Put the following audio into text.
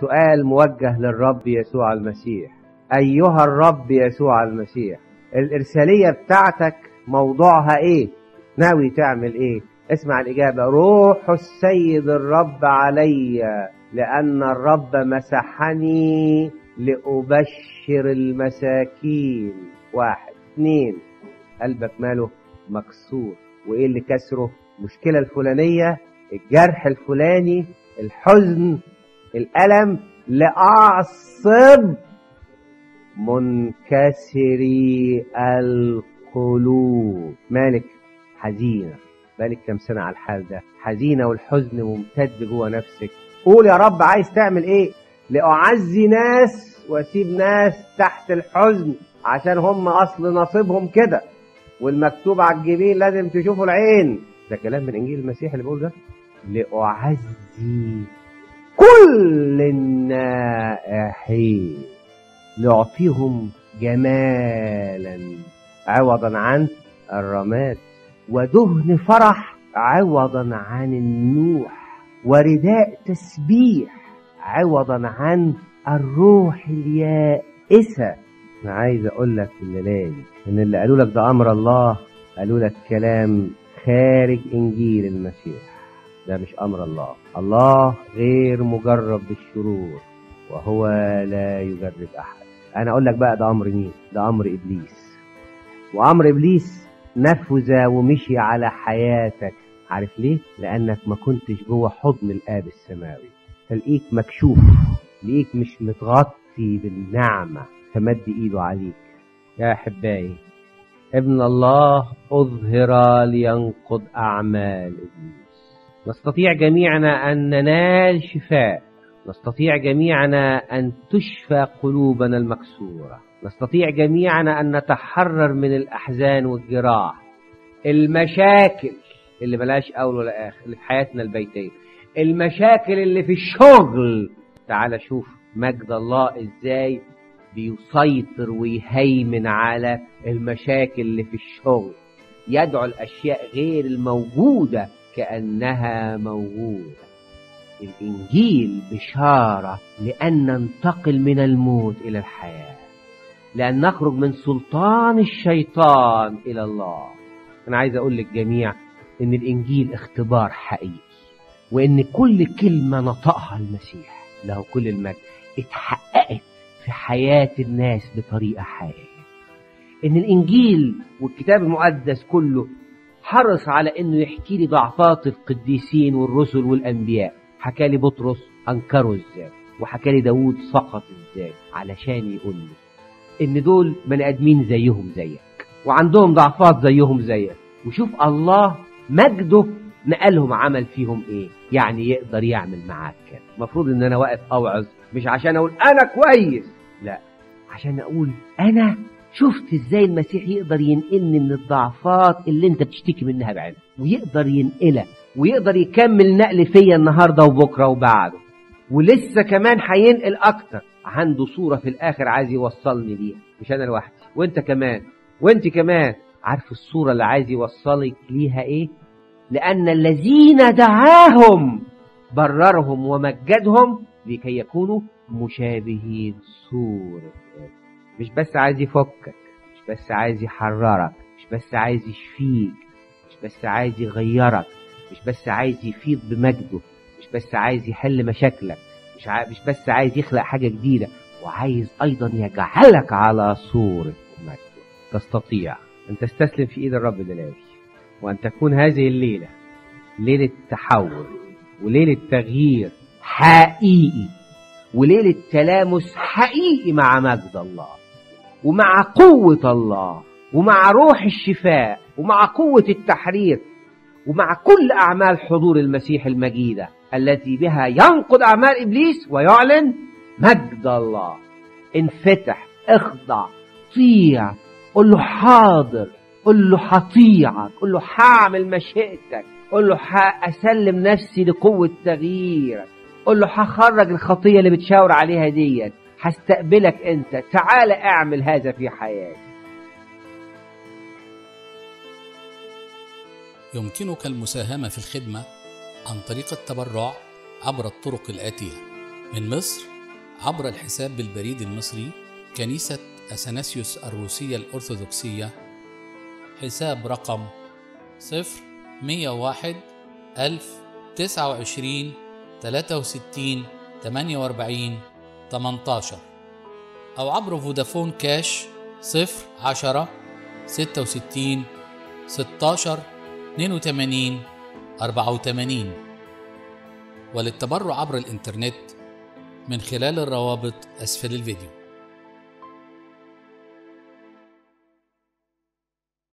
سؤال موجه للرب يسوع المسيح. أيها الرب يسوع المسيح الإرسالية بتاعتك موضوعها إيه؟ ناوي تعمل إيه؟ اسمع الإجابة. روح السيد الرب علي لأن الرب مسحني لأبشر المساكين. واحد اثنين قلبك ماله مكسور. وإيه اللي كسره؟ المشكلة الفلانية الجرح الفلاني الحزن الألم لأعصب منكسري القلوب. مالك حزينة. بالك كم سنة على الحال ده؟ حزينة والحزن ممتد جوه نفسك. قول يا رب عايز تعمل إيه؟ لأعزي ناس وأسيب ناس تحت الحزن عشان هم أصل نصيبهم كده. والمكتوب على الجبين لازم تشوفوا العين. ده كلام من إنجيل المسيح اللي بيقول ده. لأعزي كل النائحين لأعطيهم جمالا عوضا عن الرماد ودهن فرح عوضا عن النوح ورداء تسبيح عوضا عن الروح اليائسة. أنا عايز أقول لك الليلة إن اللي قالوا لك ده أمر الله قالوا لك كلام خارج إنجيل المسيح. ده مش أمر الله. الله غير مجرب بالشرور وهو لا يجرب أحد. أنا أقول لك بقى ده أمر مين؟ ده أمر إبليس. وأمر إبليس نفذ ومشي على حياتك. عارف ليه؟ لأنك ما كنتش جوه حضن الآب السماوي. تلاقيك مكشوف ليك مش متغطي بالنعمة فمد إيده عليك. يا أحبائي ابن الله أظهر لينقض أعمال إبليس نستطيع جميعنا أن ننال شفاء. نستطيع جميعنا أن تشفى قلوبنا المكسورة. نستطيع جميعنا أن نتحرر من الأحزان والجراح. المشاكل اللي ملاش أول ولا آخر اللي في حياتنا البيتية. المشاكل اللي في الشغل. تعال شوف مجد الله إزاي بيسيطر ويهيمن على المشاكل اللي في الشغل. يدعو الأشياء غير الموجودة كأنها موجودة. الإنجيل بشارة لأن ننتقل من الموت إلى الحياة لأن نخرج من سلطان الشيطان إلى الله. أنا عايز أقول للجميع إن الإنجيل اختبار حقيقي وإن كل كلمة نطقها المسيح. له كل المجد اتحققت في حياة الناس بطريقة حقيقية. إن الإنجيل والكتاب المقدس كله حرص على إنه يحكي لي ضعفات القديسين والرسل والأنبياء. حكى لي بطرس أنكره إزاي وحكى لي داوود سقط إزاي علشان يقول لي إن دول بني آدمين زيهم زيك وعندهم ضعفات زيهم زيك. وشوف الله مجده نقلهم عمل فيهم إيه يعني يقدر يعمل معاك كده. المفروض إن أنا واقف أوعظ مش عشان أقول أنا كويس لا عشان أقول أنا شفت إزاي المسيح يقدر ينقلني من الضعفات اللي أنت بتشتكي منها بعينك ويقدر ينقلك ويقدر يكمل نقل فيا النهارده وبكرة وبعده. ولسه كمان هينقل أكتر. عنده صورة في الآخر عايز يوصلني ليها. مش أنا لوحدي. وأنت كمان. وأنت كمان. عارف الصورة اللي عايز يوصلك ليها إيه؟ لأن الذين دعاهم بررهم ومجدهم لكي يكونوا مشابهين. صورة. مش بس عايز يفكك مش بس عايز يحررك مش بس عايز يشفيك مش بس عايز يغيرك مش بس عايز يفيض بمجده مش بس عايز يحل مشاكلك مش, ع... مش بس عايز يخلق حاجة جديدة وعايز أيضا يجعلك على صورة مجده. تستطيع أن تستسلم في إيد الرب دلوقتي وأن تكون هذه الليلة ليلة تحول وليلة تغيير حقيقي وليلة تلامس حقيقي مع مجد الله. ومع قوة الله ومع روح الشفاء ومع قوة التحرير ومع كل أعمال حضور المسيح المجيدة التي بها ينقض أعمال إبليس ويعلن مجد الله. انفتح اخضع طيع قل له حاضر قل له هطيعك قل له هعمل مشيئتك قل له هأسلم نفسي لقوة تغييرك قل له هخرج الخطية اللي بتشاور عليها ديت. هستقبلك انت. تعال اعمل هذا في حياتي. يمكنك المساهمة في الخدمة عن طريق التبرع عبر الطرق الآتية. من مصر عبر الحساب بالبريد المصري كنيسة أثناسيوس الروسية الأرثوذكسية. حساب رقم صفر مية واحد ألف تسعة وعشرين تلاتة وستين تمانية وأربعين تمنتاشر. أو عبر فودافون كاش صفر عشرة ستة وستين ستاشر اتنين وتمانين أربعة وتمانين. وللتبرع عبر الإنترنت من خلال الروابط أسفل الفيديو.